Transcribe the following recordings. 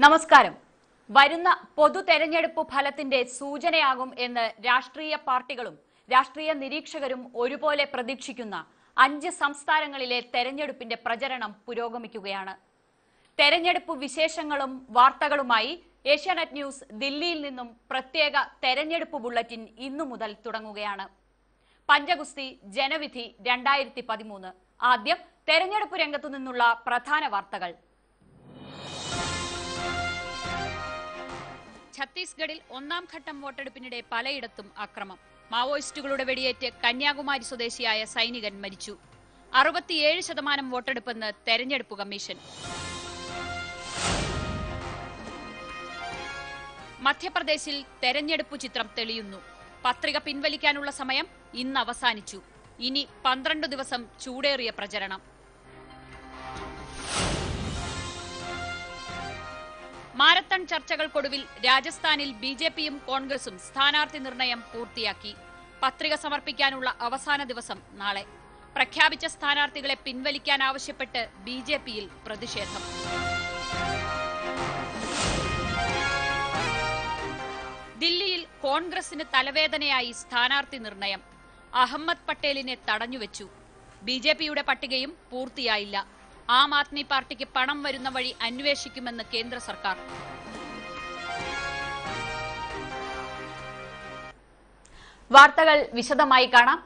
നമസ്കാരം. വരുന്ന പൊതു തെരഞ്ഞെടുപ്പ് ഫലത്തിന്റെ സൂചനയാകും എന്ന് രാഷ്ട്രീയ പാർട്ടികളും രാഷ്ട്രീയ നിരീക്ഷകരും ഒരുപോലെ പ്രതീക്ഷിക്കുന്ന അഞ്ച് സംസ്ഥാനങ്ങളിലെ തെരഞ്ഞെടുപ്പിന്റെ പ്രചരണം പുരോഗമിക്കുകയാണ്. തെരഞ്ഞെടുപ്പ് വിശേഷങ്ങളും വാർത്തകളുമായി ഏഷ്യാനെറ്റ് ന്യൂസ് ദില്ലിയിൽ നിന്നും പ്രത്യേക തെരഞ്ഞെടുപ്പ് ബുള്ളറ്റിൻ ഇന്നു മുതൽ തുടങ്ങുകയാണ്. പഞ്ചഗുസ്തി ജനവിധി രണ്ടായിരത്തി പതിമൂന്ന്. ആദ്യം തെരഞ്ഞെടുപ്പ് രംഗത്തു നിന്നുള്ള പ്രധാന വാർത്തകൾ. ഛത്തീസ്ഗഡിൽ ഒന്നാം ഘട്ടം വോട്ടെടുപ്പിനിടെ പലയിടത്തും അക്രമം. മാവോയിസ്റ്റുകളുടെ വെടിയേറ്റ് കന്യാകുമാരി സ്വദേശിയായ സൈനികൻ മരിച്ചു. അറുപത്തിയേഴ് ശതമാനം വോട്ടെടുപ്പെന്ന് തെരഞ്ഞെടുപ്പ് കമ്മീഷൻ. മധ്യപ്രദേശിൽ തെരഞ്ഞെടുപ്പ് ചിത്രം തെളിയുന്നു. പത്രിക പിൻവലിക്കാനുള്ള സമയം ഇന്ന് അവസാനിച്ചു. ഇനി പന്ത്രണ്ട് ദിവസം ചൂടേറിയ പ്രചരണം. മാരത്തൺ ചർച്ചകൾക്കൊടുവിൽ രാജസ്ഥാനിൽ ബി ജെ പിയും കോൺഗ്രസും സ്ഥാനാർത്ഥി നിർണയം പൂർത്തിയാക്കി. പത്രിക സമർപ്പിക്കാനുള്ള അവസാന ദിവസം നാളെ. പ്രഖ്യാപിച്ച സ്ഥാനാർത്ഥികളെ പിൻവലിക്കാൻ ആവശ്യപ്പെട്ട് ബി ജെ പിയിൽ പ്രതിഷേധം. ദില്ലിയിൽ കോൺഗ്രസിന് തലവേദനയായി സ്ഥാനാർത്ഥി നിർണയം. അഹമ്മദ് പട്ടേലിനെ തടഞ്ഞുവെച്ചു. ബി ജെ പിയുടെ പട്ടികയും പൂർത്തിയായില്ല. ആം ആദ്മി പാർട്ടിക്ക് പണം വരുന്ന വഴി അന്വേഷിക്കുമെന്ന് കേന്ദ്ര സർക്കാർ. വാർത്തകൾ വിശദമായി കാണാം.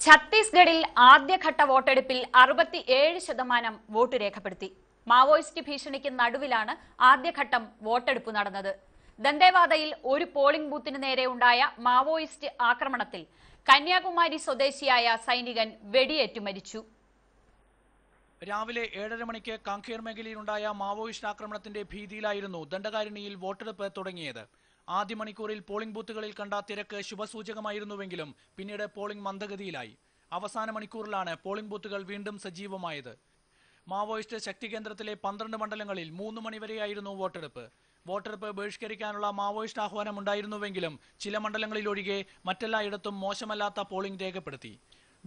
ഛത്തീസ്ഗഡിൽ ആദ്യഘട്ട വോട്ടെടുപ്പിൽ അറുപത്തിയേഴ് ശതമാനം വോട്ട് രേഖപ്പെടുത്തി. മാവോയിസ്റ്റ് ഭീഷണിക്ക് നടുവിലാണ് ആദ്യഘട്ടം വോട്ടെടുപ്പ് നടന്നത്. ദന്തേവാദയിൽ ഒരു പോളിംഗ് ബൂത്തിന് നേരെ ഉണ്ടായ മാവോയിസ്റ്റ് ആക്രമണത്തിൽ കന്യാകുമാരി സ്വദേശിയായ സൈനികൻ വെടിയേറ്റു മരിച്ചു. രാവിലെ ഏഴര മണിക്ക് കാങ്കേർ മേഖലയിലുണ്ടായ മാവോയിസ്റ്റ് ആക്രമണത്തിന്റെ ഭീതിയിലായിരുന്നു ദണ്ഡകാരണിയിൽ വോട്ടെടുപ്പ് തുടങ്ങിയത്. ആദ്യ മണിക്കൂറിൽ പോളിംഗ് ബൂത്തുകളിൽ കണ്ട തിരക്ക് ശുഭസൂചകമായിരുന്നുവെങ്കിലും പിന്നീട് പോളിംഗ് മന്ദഗതിയിലായി. അവസാന മണിക്കൂറിലാണ് പോളിംഗ് ബൂത്തുകൾ വീണ്ടും സജീവമായത്. മാവോയിസ്റ്റ് ശക്തി കേന്ദ്രത്തിലെ പന്ത്രണ്ട് മണ്ഡലങ്ങളിൽ മൂന്ന് മണിവരെയായിരുന്നു വോട്ടെടുപ്പ്. വോട്ടെടുപ്പ് ബഹിഷ്കരിക്കാനുള്ള മാവോയിസ്റ്റ് ആഹ്വാനം ഉണ്ടായിരുന്നുവെങ്കിലും ചില മണ്ഡലങ്ങളിലൊഴികെ മറ്റെല്ലായിടത്തും മോശമല്ലാത്ത പോളിംഗ് രേഖപ്പെടുത്തി.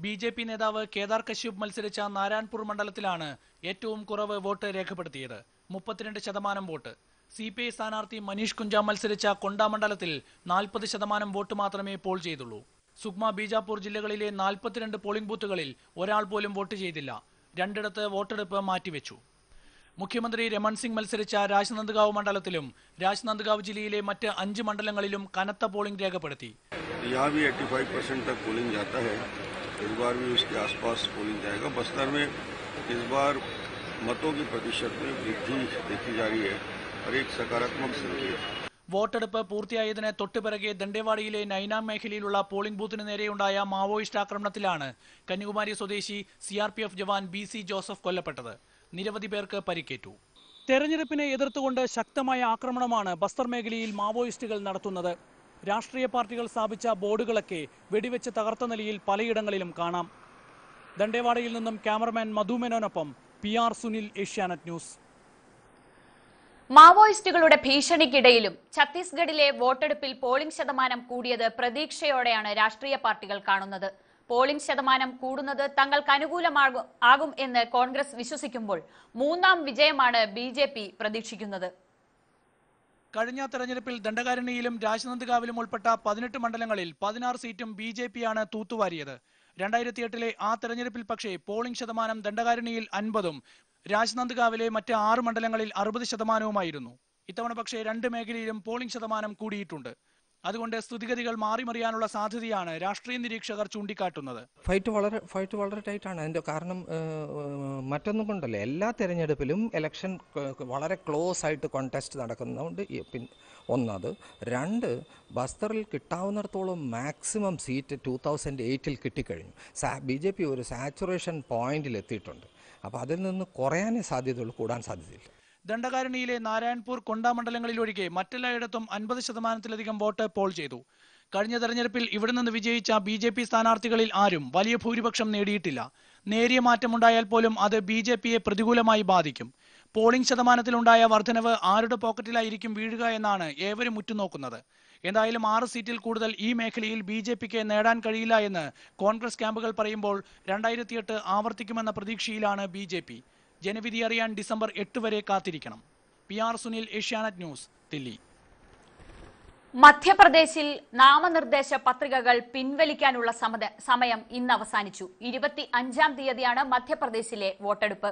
ബി ജെ പി നേതാവ് കേദാർ കശ്യപ് മത്സരിച്ച നാരായൺപൂർ മണ്ഡലത്തിലാണ് ഏറ്റവും കുറവ് വോട്ട് രേഖപ്പെടുത്തിയത്. മുപ്പത്തിരണ്ട് ശതമാനം വോട്ട്. സി പി ഐ സ്ഥാനാർത്ഥി മനീഷ് കുഞ്ച മത്സരിച്ച കൊണ്ട മണ്ഡലത്തിൽ നാൽപ്പത് ശതമാനം വോട്ട് മാത്രമേ പോൾ ചെയ്തുള്ളൂ. സുഗ്മ ബീജാപൂർ ജില്ലകളിലെ നാൽപ്പത്തിരണ്ട് പോളിംഗ് ബൂത്തുകളിൽ ഒരാൾ പോലും വോട്ട് ചെയ്തില്ല. രണ്ടിടത്ത് വോട്ടെടുപ്പ് മാറ്റിവെച്ചു. മുഖ്യമന്ത്രി രമൺ സിംഗ് മത്സരിച്ച രാജ്നന്ദ്ഗാവ് മണ്ഡലത്തിലും രാജ്നന്ദ്ഗാവ് ജില്ലയിലെ മറ്റ് അഞ്ച് മണ്ഡലങ്ങളിലും കനത്ത പോളിംഗ് രേഖപ്പെടുത്തി. यहाँ भी 85 परसेंट तक पोलिंग जाता है इस बार भी उसके आसपास पोलिंग जाएगा बस्तर में इस बार मतों की प्रतिशत में वृद्धि देखी जा रही है और एक सकारात्मक संकेत വോട്ടെടുപ്പ് പൂർത്തിയായതിന് തൊട്ടുപിറകെ ദണ്ഡേവാഡിയിലെ നൈനാം മേഖലയിലുള്ള പോളിംഗ് ബൂത്തിന് നേരെയുണ്ടായ മാവോയിസ്റ്റ് ആക്രമണത്തിലാണ് കന്യാകുമാരി സ്വദേശി C R P F jawan B C Joseph കൊല്ലപ്പെട്ടത് നിരവധി പേർക്ക് പരിക്കേറ്റു തെരഞ്ഞെടുപ്പിനെ എതിർത്തുകൊണ്ട് ശക്തമായ ആക്രമണമാണ് ബസ്തർ മേഖലയിൽ മാവോയിസ്റ്റുകൾ നടത്തുന്നത് രാഷ്ട്രീയ പാർട്ടികൾ സ്ഥാപിച്ച ബോർഡുകളൊക്കെ വെടിവെച്ച് തകർത്ത നിലയിൽ പലയിടങ്ങളിലും കാണാം. ദണ്ഡേവാഡയിൽ നിന്നും cameraman മധുമേനോനൊപ്പം P R Sunil Asianet news. മാവോയിസ്റ്റുകളുടെ ഭീഷണിക്കിടയിലും ഛത്തീസ്ഗഡിലെ വോട്ടെടുപ്പിൽ പോളിംഗ് ശതമാനം കൂടിയത് പ്രതീക്ഷയോടെയാണ് രാഷ്ട്രീയ പാർട്ടികൾ കാണുന്നത്. പോളിംഗ് ശതമാനം കൂടുന്നത് തങ്ങൾക്ക് അനുകൂലമാകും ആകും എന്ന് കോൺഗ്രസ് വിശ്വസിക്കുമ്പോൾ മൂന്നാം വിജയമാണ് ബി പ്രതീക്ഷിക്കുന്നത്. കഴിഞ്ഞ തെരഞ്ഞെടുപ്പിൽ ദണ്ഡകാരണിയിലും രാജ്നന്ദ്ഗാവിലും ഉൾപ്പെട്ട പതിനെട്ട് മണ്ഡലങ്ങളിൽ പതിനാറ് സീറ്റും ബി ജെ പിയാണ് തൂത്തുവാരിയത്. രണ്ടായിരത്തി എട്ടിലെ ആ തെരഞ്ഞെടുപ്പിൽ പക്ഷേ പോളിംഗ് ശതമാനം ദണ്ഡകാരണിയിൽ അൻപതും രാജ്നന്ദ്ഗാവിലെ മറ്റ് ആറ് മണ്ഡലങ്ങളിൽ അറുപത് ശതമാനവുമായിരുന്നു. ഇത്തവണ പക്ഷേ രണ്ട് മേഖലയിലും പോളിംഗ് ശതമാനം കൂടിയിട്ടുണ്ട്. അതുകൊണ്ട് സ്ഥിതിഗതികൾ മാറിമറിയാനുള്ള സാധ്യതയാണ് രാഷ്ട്രീയ നിരീക്ഷകർ ചൂണ്ടിക്കാട്ടുന്നത്. ഫൈറ്റ് വളരെ ഫൈറ്റ് വളരെ ടൈറ്റാണ്. അതിന്റെ കാരണം മറ്റൊന്നും കൊണ്ടല്ല. എല്ലാ തെരഞ്ഞെടുപ്പിലും ഇലക്ഷൻ വളരെ ക്ലോസ് ആയിട്ട് കോൺടെസ്റ്റ് നടക്കുന്നതുകൊണ്ട് ഒന്നത് രണ്ട് ബസ്തറിൽ കിട്ടാവുന്നിടത്തോളം മാക്സിമം സീറ്റ് ടൂ തൗസൻഡ് എയ്റ്റിൽ കിട്ടിക്കഴിഞ്ഞു. സാ ബി ജെ പി ഒരു സാച്ചുറേഷൻ പോയിന്റിൽ എത്തിയിട്ടുണ്ട് അപ്പോൾ അതിൽ നിന്ന് കുറയാനേ സാധ്യതയുള്ളൂ കൂടാൻ സാധ്യതയില്ല. ദണ്ഡകാരണിയിലെ നാരായൺപൂർ കൊണ്ട മണ്ഡലങ്ങളിലൊഴികെ മറ്റെല്ലായിടത്തും അൻപത് ശതമാനത്തിലധികം വോട്ട് പോൾ ചെയ്തു. കഴിഞ്ഞ തെരഞ്ഞെടുപ്പിൽ ഇവിടെ നിന്ന് വിജയിച്ച ബി ജെ പി സ്ഥാനാർത്ഥികളിൽ ആരും വലിയ ഭൂരിപക്ഷം നേടിയിട്ടില്ല. നേരിയ മാറ്റമുണ്ടായാൽ പോലും അത് ബി ജെ പിയെ പ്രതികൂലമായി ബാധിക്കും. പോളിംഗ് ശതമാനത്തിലുണ്ടായ വർധനവ് ആരുടെ പോക്കറ്റിലായിരിക്കും വീഴുക എന്നാണ് ഏവരും ഉറ്റുനോക്കുന്നത്. എന്തായാലും ആറ് സീറ്റിൽ കൂടുതൽ ഈ മേഖലയിൽ ബി ജെ പിക്ക് നേടാൻ കഴിയില്ല എന്ന് കോൺഗ്രസ് ക്യാമ്പുകൾ പറയുമ്പോൾ രണ്ടായിരത്തിയെട്ട് ആവർത്തിക്കുമെന്ന പ്രതീക്ഷയിലാണ് ബി ജനവിധി അറിയാൻ ഡിസംബർ എട്ട് വരെ കാത്തിരിക്കണം. P R Sunil Asianet news Delhi. മധ്യപ്രദേശിൽ നാമനിർദ്ദേശ പത്രികകൾ പിൻവലിക്കാനുള്ള സമയം ഇന്ന് അവസാനിച്ചു. ഇരുപത്തി അഞ്ചാം തീയതിയാണ് മധ്യപ്രദേശിലെ വോട്ടെടുപ്പ്.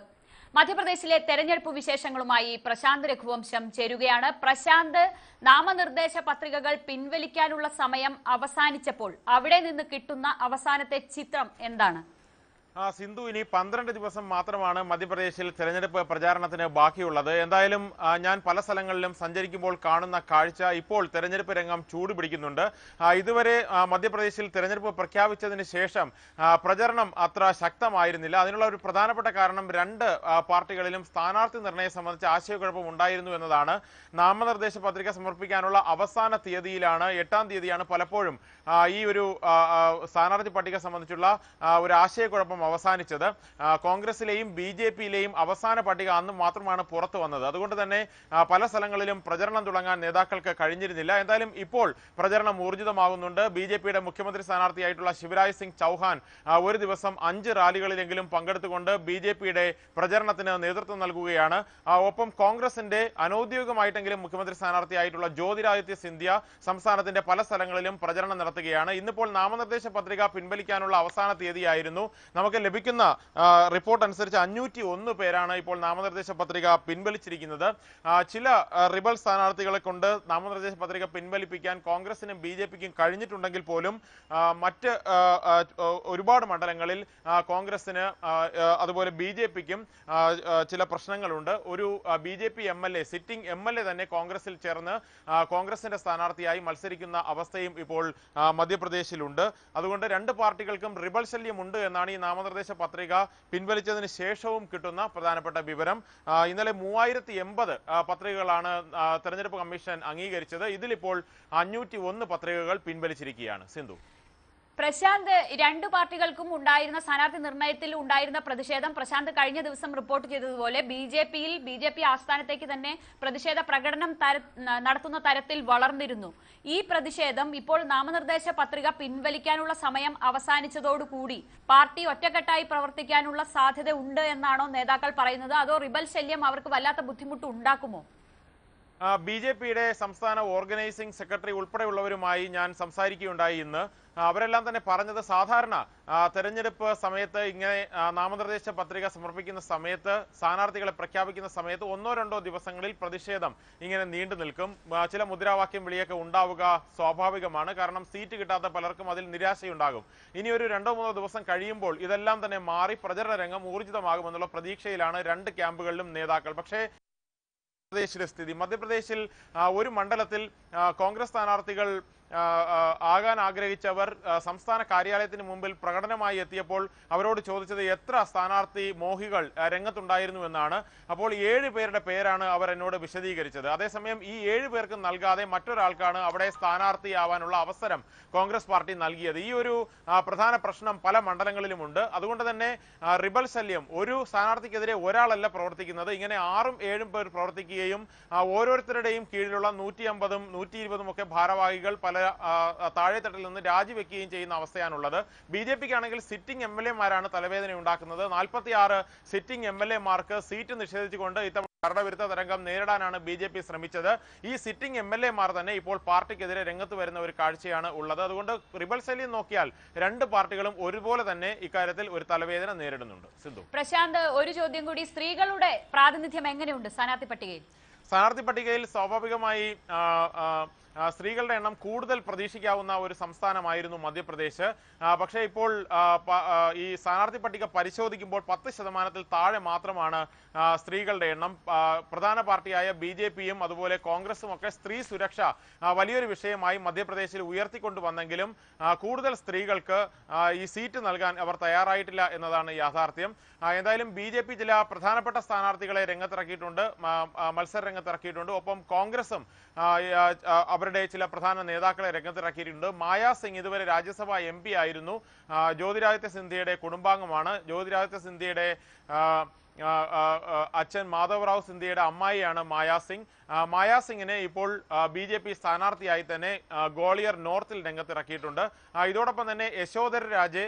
മധ്യപ്രദേശിലെ തെരഞ്ഞെടുപ്പ് വിശേഷങ്ങളുമായി പ്രശാന്ത് രഘുവംശം ചേരുകയാണ്. പ്രശാന്ത് നാമനിർദ്ദേശ പത്രികകൾ പിൻവലിക്കാനുള്ള സമയം അവസാനിച്ചപ്പോൾ അവിടെ നിന്ന് കിട്ടുന്ന അവസാനത്തെ ചിത്രം എന്താണ്? സിന്ധു ഇനി പന്ത്രണ്ട് ദിവസം മാത്രമാണ് മധ്യപ്രദേശിൽ തെരഞ്ഞെടുപ്പ് പ്രചാരണത്തിന് ബാക്കിയുള്ളത്. എന്തായാലും ഞാൻ പല സ്ഥലങ്ങളിലും സഞ്ചരിക്കുമ്പോൾ കാണുന്ന കാഴ്ച ഇപ്പോൾ തെരഞ്ഞെടുപ്പ് രംഗം ചൂടുപിടിക്കുന്നുണ്ട്. ഇതുവരെ മധ്യപ്രദേശിൽ തെരഞ്ഞെടുപ്പ് പ്രഖ്യാപിച്ചതിന് ശേഷം പ്രചരണം അത്ര ശക്തമായിരുന്നില്ല. അതിനുള്ള ഒരു പ്രധാനപ്പെട്ട കാരണം രണ്ട് പാർട്ടികളിലും സ്ഥാനാർത്ഥി നിർണയം സംബന്ധിച്ച് ആശയക്കുഴപ്പം ഉണ്ടായിരുന്നു എന്നതാണ്. നാമനിർദ്ദേശ പത്രിക സമർപ്പിക്കാനുള്ള അവസാന തീയതിയിലാണ് എട്ടാം തീയതിയാണ് പലപ്പോഴും ഈ ഒരു സ്ഥാനാർത്ഥി പട്ടിക സംബന്ധിച്ചുള്ള ഒരു ആശയക്കുഴപ്പം അവസാനിച്ചത്. കോൺഗ്രസിലെയും ബി ജെ പിയിലെയും അവസാന പട്ടിക അന്ന് മാത്രമാണ് പുറത്തു വന്നത്. അതുകൊണ്ട് തന്നെ പല സ്ഥലങ്ങളിലും പ്രചരണം തുടങ്ങാൻ നേതാക്കൾക്ക് കഴിഞ്ഞിരുന്നില്ല. എന്തായാലും ഇപ്പോൾ പ്രചരണം ഊർജിതമാകുന്നുണ്ട്. ബി ജെ പിയുടെ മുഖ്യമന്ത്രി സ്ഥാനാർത്ഥിയായിട്ടുള്ള ശിവരാജ് സിംഗ് ചൗഹാൻ ഒരു ദിവസം അഞ്ച് റാലികളിലെങ്കിലും പങ്കെടുത്തുകൊണ്ട് ബി ജെ പിയുടെ പ്രചരണത്തിന് നേതൃത്വം നൽകുകയാണ്. ഒപ്പം കോൺഗ്രസിന്റെ അനൌദ്യോഗികമായിട്ടെങ്കിലും മുഖ്യമന്ത്രി സ്ഥാനാർത്ഥിയായിട്ടുള്ള ജ്യോതിരാദിത്യ സിന്ധ്യ സംസ്ഥാനത്തിന്റെ പല സ്ഥലങ്ങളിലും പ്രചരണം നടത്തുകയാണ്. ഇന്നിപ്പോൾ നാമനിർദ്ദേശ പത്രിക പിൻവലിക്കാനുള്ള അവസാന തീയതിയായിരുന്നു. നമുക്ക് ലഭിക്കുന്ന റിപ്പോർട്ട് അനുസരിച്ച് അഞ്ഞൂറ്റി ഒന്ന് പേരാണ് ഇപ്പോൾ നാമനിർദ്ദേശ പത്രിക പിൻവലിച്ചിരിക്കുന്നത്. ചില റിബൽ സ്ഥാനാർത്ഥികളെ കൊണ്ട് നാമനിർദ്ദേശ പത്രിക പിൻവലിപ്പിക്കാൻ കോൺഗ്രസിനും ബി കഴിഞ്ഞിട്ടുണ്ടെങ്കിൽ പോലും മറ്റ് ഒരുപാട് മണ്ഡലങ്ങളിൽ കോൺഗ്രസിന് അതുപോലെ ബി ജെ പിക്കും ചില പ്രശ്നങ്ങളുണ്ട്. ഒരു B J P M L A sitting M L A തന്നെ കോൺഗ്രസിൽ ചേർന്ന് കോൺഗ്രസിന്റെ സ്ഥാനാർത്ഥിയായി മത്സരിക്കുന്ന അവസ്ഥയും ഇപ്പോൾ മധ്യപ്രദേശിലുണ്ട്. അതുകൊണ്ട് രണ്ട് പാർട്ടികൾക്കും റിബൽ ശല്യമുണ്ട് എന്നാണ് ഈ നാമനിർദ്ദേശ പത്രിക പിൻവലിച്ചതിന് ശേഷവും കിട്ടുന്ന പ്രധാനപ്പെട്ട വിവരം. ഇന്നലെ മൂവായിരത്തി എൺപത് പത്രികകളാണ് തെരഞ്ഞെടുപ്പ് കമ്മീഷൻ അംഗീകരിച്ചത്. ഇതിലിപ്പോൾ അഞ്ഞൂറ്റി ഒന്ന് പത്രികകൾ പിൻവലിച്ചിരിക്കുകയാണ്. സിന്ധു. പ്രശാന്ത് രണ്ടു പാർട്ടികൾക്കും ഉണ്ടായിരുന്ന സ്ഥാനാർത്ഥി നിർണയത്തിൽ ഉണ്ടായിരുന്ന പ്രതിഷേധം പ്രശാന്ത് കഴിഞ്ഞ ദിവസം റിപ്പോർട്ട് ചെയ്തതുപോലെ ബി ജെ പിയിൽ ബി ജെ പി ആസ്ഥാനത്തേക്ക് തന്നെ പ്രതിഷേധ പ്രകടനം നടത്തുന്ന തരത്തിൽ വളർന്നിരുന്നു. ഈ പ്രതിഷേധം ഇപ്പോൾ നാമനിർദ്ദേശ പത്രിക പിൻവലിക്കാനുള്ള സമയം അവസാനിച്ചതോടുകൂടി പാർട്ടി ഒറ്റക്കെട്ടായി പ്രവർത്തിക്കാനുള്ള സാധ്യത ഉണ്ട് എന്നാണോ നേതാക്കൾ പറയുന്നത്? അതോ റിബൽ ശല്യം അവർക്ക് വല്ലാത്ത ബുദ്ധിമുട്ട് ഉണ്ടാക്കുമോ? ബി ജെ പിയുടെ സംസ്ഥാന ഓർഗനൈസിംഗ് സെക്രട്ടറി ഉൾപ്പെടെയുള്ളവരുമായി ഞാൻ സംസാരിക്കുകയുണ്ടായി ഇന്ന്. അവരെല്ലാം തന്നെ പറഞ്ഞത് സാധാരണ തെരഞ്ഞെടുപ്പ് സമയത്ത് ഇങ്ങനെ നാമനിർദ്ദേശ പത്രിക സമർപ്പിക്കുന്ന സമയത്ത് സ്ഥാനാർത്ഥികളെ പ്രഖ്യാപിക്കുന്ന സമയത്ത് ഒന്നോ രണ്ടോ ദിവസങ്ങളിൽ പ്രതിഷേധം ഇങ്ങനെ നീണ്ടു നിൽക്കും. ചില മുദ്രാവാക്യം വിളിയൊക്കെ ഉണ്ടാവുക സ്വാഭാവികമാണ്. കാരണം സീറ്റ് കിട്ടാത്ത പലർക്കും അതിൽ നിരാശയുണ്ടാകും. ഇനി ഒരു രണ്ടോ മൂന്നോ ദിവസം കഴിയുമ്പോൾ ഇതെല്ലാം തന്നെ മാറി പ്രചരണ രംഗം ഊർജിതമാകുമെന്നുള്ള പ്രതീക്ഷയിലാണ് രണ്ട് ക്യാമ്പുകളിലും നേതാക്കൾ. പക്ഷേ മധ്യപ്രദേശിലെ സ്ഥിതി. മധ്യപ്രദേശിൽ ഒരു മണ്ഡലത്തിൽ കോൺഗ്രസ് സ്ഥാനാർത്ഥികൾ ആകാൻ ആഗ്രഹിച്ചവർ സംസ്ഥാന കാര്യാലയത്തിന് മുമ്പിൽ പ്രകടനമായി എത്തിയപ്പോൾ അവരോട് ചോദിച്ചത് എത്ര സ്ഥാനാർത്ഥി മോഹികൾ രംഗത്തുണ്ടായിരുന്നു എന്നാണ്. അപ്പോൾ ഏഴ് പേരുടെ പേരാണ് അവർ എന്നോട് വിശദീകരിച്ചത്. അതേസമയം ഈ ഏഴ് പേർക്ക് നൽകാതെ മറ്റൊരാൾക്കാണ് അവിടെ സ്ഥാനാർത്ഥിയാവാനുള്ള അവസരം കോൺഗ്രസ് പാർട്ടി നൽകിയത്. ഈ ഒരു പ്രധാന പ്രശ്നം പല മണ്ഡലങ്ങളിലുമുണ്ട്. അതുകൊണ്ട് തന്നെ റിബൽ ശല്യം ഒരു സ്ഥാനാർത്ഥിക്കെതിരെ ഒരാളല്ല പ്രവർത്തിക്കുന്നത്. ഇങ്ങനെ ആറും ഏഴും പേർ പ്രവർത്തിക്കുകയും ആ, ഓരോരുത്തരുടെയും കീഴിലുള്ള നൂറ്റി അമ്പതും നൂറ്റി ഇരുപതും ഒക്കെ ഭാരവാഹികൾ പല താഴെ താഴെത്തട്ടിൽ നിന്ന് രാജിവെക്കുകയും ചെയ്യുന്ന അവസ്ഥയാണുള്ളത്. ബി ജെ പിക്ക് ആണെങ്കിൽ സിറ്റിംഗ് എം എൽ എമാരാണ് തലവേദന ഉണ്ടാക്കുന്നത് നാൽപ്പത്തി ആറ് സിറ്റിംഗ് എം എൽ എമാർക്ക് സീറ്റ് നിഷേധിച്ചുകൊണ്ട് ഇത്തവണ ഭരണവിരുദ്ധ തരംഗം നേരിടാനാണ് ബി ജെ പി ശ്രമിച്ചത്. ഈ സിറ്റിംഗ് എം എൽ എമാർ തന്നെ ഇപ്പോൾ പാർട്ടിക്കെതിരെ രംഗത്ത് വരുന്ന ഒരു കാഴ്ചയാണ് ഉള്ളത്. അതുകൊണ്ട് റിബൽ ശല്യം നോക്കിയാൽ രണ്ട് പാർട്ടികളും ഒരുപോലെ തന്നെ ഇക്കാര്യത്തിൽ ഒരു തലവേദന നേരിടുന്നുണ്ട്. സിന്ധു. പ്രശാന്ത് ഒരു ചോദ്യം കൂടി. സ്ത്രീകളുടെ പ്രാതിനിധ്യം എങ്ങനെയുണ്ട്? സ്ഥാനാർത്ഥി പട്ടികയിൽ. സ്ഥാനാർത്ഥി പട്ടികയിൽ സ്വാഭാവികമായി സ്ത്രീകളുടെ എണ്ണം കൂടുതൽ പ്രതീക്ഷിക്കാവുന്ന ഒരു സംസ്ഥാനമായിരുന്നു മധ്യപ്രദേശ്. പക്ഷേ ഇപ്പോൾ ഈ സ്ഥാനാർത്ഥി പട്ടിക പരിശോധിക്കുമ്പോൾ പത്ത് ശതമാനത്തിൽ താഴെ മാത്രമാണ് സ്ത്രീകളുടെ എണ്ണം. പ്രധാന പാർട്ടിയായ ബി ജെ പിയും അതുപോലെ കോൺഗ്രസും ഒക്കെ സ്ത്രീ സുരക്ഷ വലിയൊരു വിഷയമായി മധ്യപ്രദേശിൽ ഉയർത്തിക്കൊണ്ടുവന്നെങ്കിലും കൂടുതൽ സ്ത്രീകൾക്ക് ഈ സീറ്റ് നൽകാൻ അവർ തയ്യാറായിട്ടില്ല എന്നതാണ് യാഥാർത്ഥ്യം. എന്തായാലും ബി ചില പ്രധാനപ്പെട്ട സ്ഥാനാർത്ഥികളെ രംഗത്തിറക്കിയിട്ടുണ്ട്. മത്സര രംഗത്തിറക്കിയിട്ടുണ്ട്. ഒപ്പം കോൺഗ്രസും അവരുടെ ചില പ്രധാന നേതാക്കളെ രംഗത്തിറക്കിയിട്ടുണ്ട്. മായാ സിംഗ് ഇതുവരെ രാജ്യസഭ എം ആയിരുന്നു. ജ്യോതിരാദിത്യ സിന്ധ്യയുടെ കുടുംബാംഗമാണ്. ജ്യോതിരാദിത്യ സിന്ധ്യയുടെ അച്ഛൻ മാധവറാവു സിന്ധ്യയുടെ അമ്മായിയാണ് മായാസിംഗ് മായാസിംഗിനെ മായാ സിംഗിനെ ഇപ്പോൾ ബി ജെ പി സ്ഥാനാർത്ഥിയായി തന്നെ ഗോളിയർ നോർത്തിൽ രംഗത്തിറക്കിയിട്ടുണ്ട്. ഇതോടൊപ്പം തന്നെ യശോധര രാജെ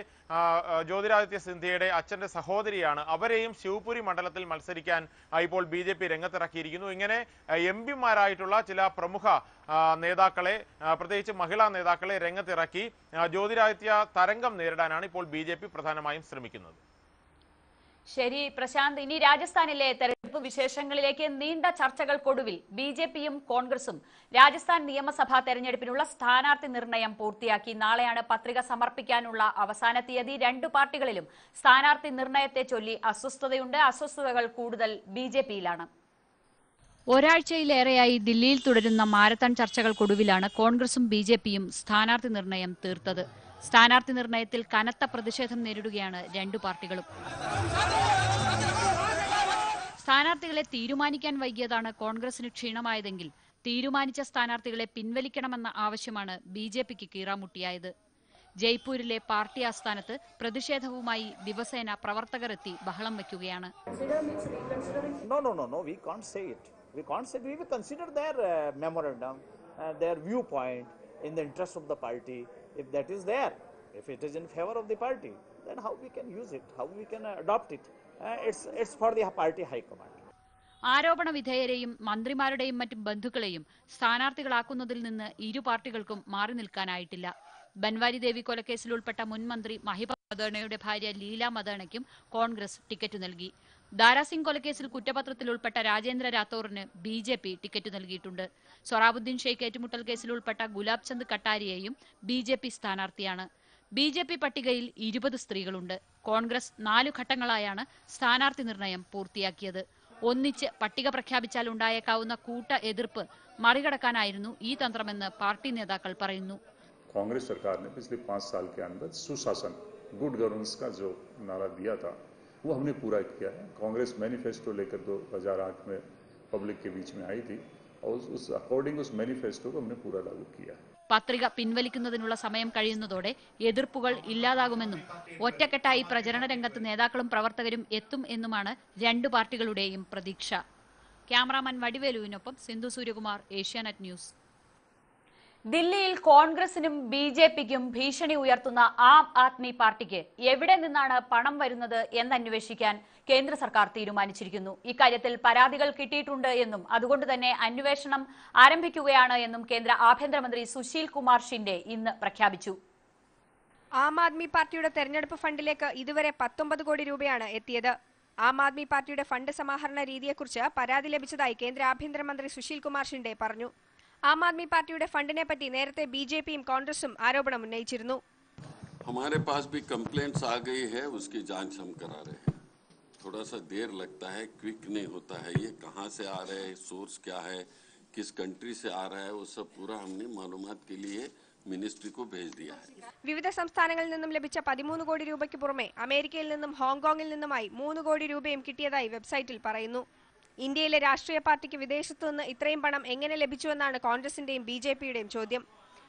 ജ്യോതിരാദിത്യ സിന്ധ്യയുടെ അച്ഛന്റെ സഹോദരിയാണ്. അവരെയും ശിവപുരി മണ്ഡലത്തിൽ മത്സരിക്കാൻ ഇപ്പോൾ ബി ജെ പി രംഗത്തിറക്കിയിരിക്കുന്നു. ഇങ്ങനെ എം പിമാരായിട്ടുള്ള ചില പ്രമുഖ നേതാക്കളെ പ്രത്യേകിച്ച് മഹിളാ നേതാക്കളെ രംഗത്തിറക്കി ജ്യോതിരാദിത്യ തരംഗം നേരിടാനാണ് ഇപ്പോൾ ബി പ്രധാനമായും ശ്രമിക്കുന്നത്. ശരി പ്രശാന്ത് ഇനി രാജസ്ഥാനിലെ തെരഞ്ഞെടുപ്പ് വിശേഷങ്ങളിലേക്ക് നീണ്ട ചർച്ചകൾക്കൊടുവിൽ ബി ജെ പിയും കോൺഗ്രസും രാജസ്ഥാൻ നിയമസഭാ തെരഞ്ഞെടുപ്പിനുള്ള സ്ഥാനാർത്ഥി നിർണയം പൂർത്തിയാക്കി. നാളെയാണ് പത്രിക സമർപ്പിക്കാനുള്ള അവസാന തീയതി. രണ്ടു പാർട്ടികളിലും സ്ഥാനാർത്ഥി നിർണയത്തെ ചൊല്ലി അസ്വസ്ഥതയുണ്ട്. അസ്വസ്ഥതകൾ കൂടുതൽ ബി ജെ പിയിലാണ്. ഒരാഴ്ചയിലേറെയായി ദില്ലിയിൽ തുടരുന്ന മാരത്തൺ ചർച്ചകൾക്കൊടുവിലാണ് കോൺഗ്രസും ബി ജെ പിയും സ്ഥാനാർത്ഥി നിർണയം തീർത്തത്. സ്ഥാനാർത്ഥി നിർണയത്തിൽ കനത്ത പ്രതിഷേധം നേരിടുകയാണ് രണ്ടു പാർട്ടികളും. സ്ഥാനാർത്ഥികളെ തീരുമാനിക്കാൻ വൈകിയതാണ് കോൺഗ്രസിന് ക്ഷീണമായതെങ്കിൽ തീരുമാനിച്ച സ്ഥാനാർത്ഥികളെ പിൻവലിക്കണമെന്ന ആവശ്യമാണ് ബി ജെ പിക്ക് കീറാമുട്ടിയായത്. ജയ്പൂരിലെ പാർട്ടി ആസ്ഥാനത്ത് പ്രതിഷേധവുമായി ദിവസേന പ്രവർത്തകരെത്തി ബഹളം വയ്ക്കുകയാണ്. If that is there, if it is in favor of the party, then how we can use it, how we can adopt it. Uh, it's, it's for the party high command. ആരോപണ വിധേയരെയും മന്ത്രിമാരുടെയും മറ്റും ബന്ധുക്കളെയും സ്ഥാനാർത്ഥികളാക്കുന്നതിൽ നിന്ന് ഇരു പാർട്ടികൾക്കും മാറി നിൽക്കാനായിട്ടില്ല ബൻവാരി ദേവി കൊലക്കേസിൽ ഉൾപ്പെട്ട മുൻ മന്ത്രി മഹിബ മദേണയുടെ ഭാര്യ ലീല മദേണയ്ക്കും കോൺഗ്രസ് ടിക്കറ്റ് നൽകി ദാരാസിംഗ് കൊലക്കേസിൽ കുറ്റപത്രത്തിൽ ഉൾപ്പെട്ട രാജേന്ദ്ര രാത്തോറിന് ബി ജെ പി ടിക്കറ്റ് നൽകിയിട്ടുണ്ട് സൊറാബുദ്ദീൻ ഷെയ്ഖ് ഏറ്റുമുട്ടൽ കേസിൽ ഉൾപ്പെട്ട ഗുലാബ് ചന്ദ് കട്ടാരിയെയും ബി ജെ പി സ്ഥാനാർത്ഥിയാണ് ബി ജെ പി പട്ടികയിൽ ഇരുപത് സ്ത്രീകളുണ്ട് കോൺഗ്രസ് നാലു ഘട്ടങ്ങളായാണ് സ്ഥാനാർത്ഥി നിർണയം പൂർത്തിയാക്കിയത് ഒന്നിച്ച് പട്ടിക പ്രഖ്യാപിച്ചാൽ ഉണ്ടായേക്കാവുന്ന കൂട്ട എതിർപ്പ് മറികടക്കാനായിരുന്നു ഈ തന്ത്രമെന്ന് പാർട്ടി നേതാക്കൾ പറയുന്നു कांग्रेस सरकार ने पिछले पाँच साल के अंदर सुशासन गुड गवर्नेंस का जो नारा दिया था वो हमने पूरा किया है कांग्रेस मैनिफेस्टो लेकर 2008 में पब्लिक के बीच में आई थी और उस, उस अकॉर्डिंग उस मैनिफेस्टो को हमने पूरा लागू किया है പത്രിക പിൻവലിക്കുന്നതിനുള്ള സമയം കഴിയുന്നതോടെ എതിർപ്പുകൾ ഇല്ലാതാകുമെന്നും ഒറ്റക്കെട്ടായി പ്രചരണ രംഗത്ത് നേതാക്കളും പ്രവർത്തകരും എത്തും എന്നുമാണ് രണ്ടു പാർട്ടികളുടെയും പ്രതീക്ഷ ക്യാമറാമാൻ വടിവേലുവിനൊപ്പം സിന്ധു സൂര്യകുമാർ ഏഷ്യാനെറ്റ് ന്യൂസ് ദില്ലിയിൽ കോൺഗ്രസിനും ബി ജെ പിക്കും ഭീഷണി ഉയർത്തുന്ന ആം ആദ്മി പാർട്ടിക്ക് എവിടെ നിന്നാണ് പണം വരുന്നത് എന്നന്വേഷിക്കാൻ കേന്ദ്ര സർക്കാർ തീരുമാനിച്ചിരിക്കുന്നു. ഇക്കാര്യത്തിൽ പരാതികൾ കിട്ടിയിട്ടുണ്ട് എന്നും അതുകൊണ്ട് തന്നെ അന്വേഷണം ആരംഭിക്കുകയാണ് എന്നും കേന്ദ്ര ആഭ്യന്തരമന്ത്രി സുശീൽ കുമാർ ഷിൻഡെ ഇന്ന് പ്രഖ്യാപിച്ചു. ആം ആദ്മി പാർട്ടിയുടെ തെരഞ്ഞെടുപ്പ് ഫണ്ടിലേക്ക് ഇതുവരെ പത്തൊമ്പത് കോടി രൂപയാണ് എത്തിയത്. ആം ആദ്മി പാർട്ടിയുടെ ഫണ്ട് സമാഹരണ രീതിയെക്കുറിച്ച് പരാതി ലഭിച്ചതായി കേന്ദ്ര ആഭ്യന്തരമന്ത്രി സുശീൽ കുമാർ ഷിൻഡെ പറഞ്ഞു. ആം ആദ്മി പാർട്ടിയുടെ ഫണ്ടിനെ പറ്റി നേരത്തെ ബി ജെ പിയും കോൺഗ്രസും ആരോപണം ഉന്നയിച്ചിരുന്നു हमारे पास भी कंप्लेंट्स आ गई है उसकी जांच हम करा रहे हैं थोड़ा सा देर लगता है क्विक नहीं होता है ये कहाँ से आ रहे हैं सोर्स क्या है किस कंट्री से आ रहा है वो सब पूरा हमने मालूमात के लिए मिनिस्ट्री को भेज दिया है വിവിധ സംസ്ഥാനങ്ങളിൽ നിന്നും ലഭിച്ച പതിമൂന്ന് കോടി രൂപയ്ക്ക് പുറമെ അമേരിക്കയിൽ നിന്നും ഹോങ്കോങ്ങിൽ നിന്നുമായി മൂന്ന് കോടി രൂപയും കിട്ടിയതായി വെബ്സൈറ്റിൽ പറയുന്നു ഇന്ത്യയിലെ രാഷ്ട്രീയ പാർട്ടിക്ക് വിദേശത്തു നിന്ന് ഇത്രയും പണം എങ്ങനെ ലഭിച്ചുവെന്നാണ് കോൺഗ്രസിന്റെയും ബി ജെ പിയുടെയും ചോദ്യം.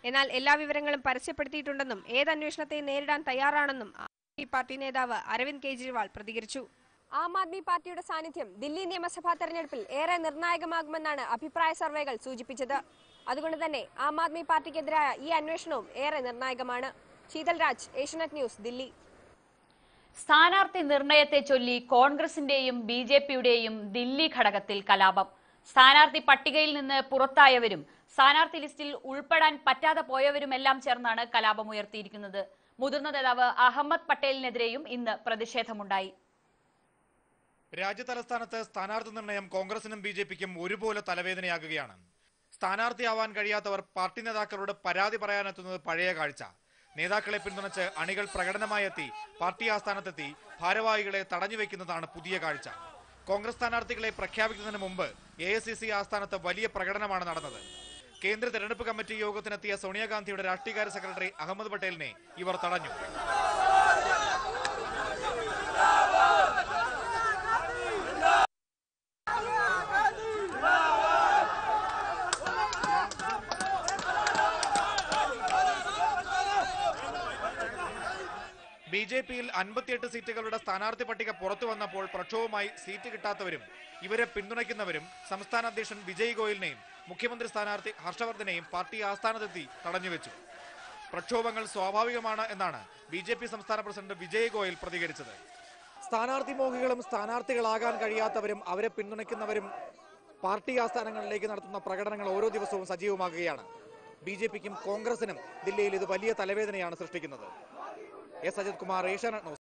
എന്നാൽ എല്ലാ വിവരങ്ങളും പരസ്യപ്പെടുത്തിയിട്ടുണ്ടെന്നും ഏത് അന്വേഷണത്തെയും നേരിടാൻ തയ്യാറാണെന്നും ആം പാർട്ടി നേതാവ് അരവിന്ദ് കെജ്രിവാൾ പ്രതികരിച്ചു. ആം ആദ്മി പാർട്ടിയുടെ സാന്നിധ്യം ദില്ലി നിയമസഭാ തെരഞ്ഞെടുപ്പിൽ ഏറെ നിർണായകമാകുമെന്നാണ് അഭിപ്രായ സർവേകൾ സൂചിപ്പിച്ചത്. അതുകൊണ്ട് തന്നെ ആം ആദ്മി പാർട്ടിക്കെതിരായ ഈ അന്വേഷണവും ഏറെ നിർണായകമാണ്. ശീതൽ രാജ് ഏഷ്യനെറ്റ് ന്യൂസ് ദില്ലി. സ്ഥാനാർത്ഥി നിർണയത്തെ ചൊല്ലി കോൺഗ്രസിന്റെയും ബി ജെ പിയുടെയും ദില്ലി ഘടകത്തിൽ കലാപം. സ്ഥാനാർത്ഥി പട്ടികയിൽ നിന്ന് പുറത്തായവരും സ്ഥാനാർത്ഥി ലിസ്റ്റിൽ ഉൾപ്പെടാൻ പറ്റാതെ പോയവരുമെല്ലാം ചേർന്നാണ് കലാപം ഉയർത്തിയിരിക്കുന്നത്. മുതിർന്ന നേതാവ് അഹമ്മദ് പട്ടേലിനെതിരെയും ഇന്ന് പ്രതിഷേധമുണ്ടായി. രാജ്യതലസ്ഥാനത്ത് സ്ഥാനാർത്ഥി നിർണയം കോൺഗ്രസിനും ബി ജെ പിക്കും ഒരുപോലെ തലവേദനയാകുകയാണ്. സ്ഥാനാർത്ഥിയാവാൻ കഴിയാത്തവർ പാർട്ടി നേതാക്കളോട് പരാതി പറയാനെത്തുന്നത് പഴയ കാഴ്ച. നേതാക്കളെ പിന്തുണച്ച് അണികൾ പ്രകടനമായി എത്തി പാർട്ടി ആസ്ഥാനത്തെത്തി ഭാരവാഹികളെ തടഞ്ഞുവെക്കുന്നതാണ് പുതിയ കാഴ്ച. കോൺഗ്രസ് സ്ഥാനാർത്ഥികളെ പ്രഖ്യാപിക്കുന്നതിന് മുമ്പ് എ ആസ്ഥാനത്ത് വലിയ പ്രകടനമാണ് നടന്നത്. കേന്ദ്ര തെരഞ്ഞെടുപ്പ് കമ്മിറ്റി യോഗത്തിനെത്തിയ സോണിയാഗാന്ധിയുടെ രാഷ്ട്രീയകാര്യ സെക്രട്ടറി അഹമ്മദ് പട്ടേലിനെ ഇവർ തടഞ്ഞു. ബി ജെ പിയിൽ അൻപത്തിയെട്ട് സീറ്റുകളുടെ സ്ഥാനാർത്ഥി പട്ടിക പുറത്തു വന്നപ്പോൾ പ്രക്ഷോഭവുമായി സീറ്റ് കിട്ടാത്തവരും ഇവരെ പിന്തുണയ്ക്കുന്നവരും സംസ്ഥാന അധ്യക്ഷൻ വിജയ് ഗോയലിനെയും മുഖ്യമന്ത്രി സ്ഥാനാർത്ഥി ഹർഷവർദ്ധനെയും പാർട്ടി ആസ്ഥാനത്തെത്തി തടഞ്ഞുവെച്ചു. പ്രക്ഷോഭങ്ങൾ സ്വാഭാവികമാണ് എന്നാണ് ബി ജെ പി സംസ്ഥാന പ്രസിഡന്റ് വിജയ് ഗോയൽ പ്രതികരിച്ചത്. സ്ഥാനാർത്ഥി മോഹികളും സ്ഥാനാർത്ഥികളാകാൻ കഴിയാത്തവരും അവരെ പിന്തുണയ്ക്കുന്നവരും പാർട്ടി ആസ്ഥാനങ്ങളിലേക്ക് നടത്തുന്ന പ്രകടനങ്ങൾ ഓരോ ദിവസവും സജീവമാകുകയാണ്. ബി കോൺഗ്രസിനും ദില്ലിയിൽ ഇത് വലിയ തലവേദനയാണ് സൃഷ്ടിക്കുന്നത്. S Ajith Kumar Asianet news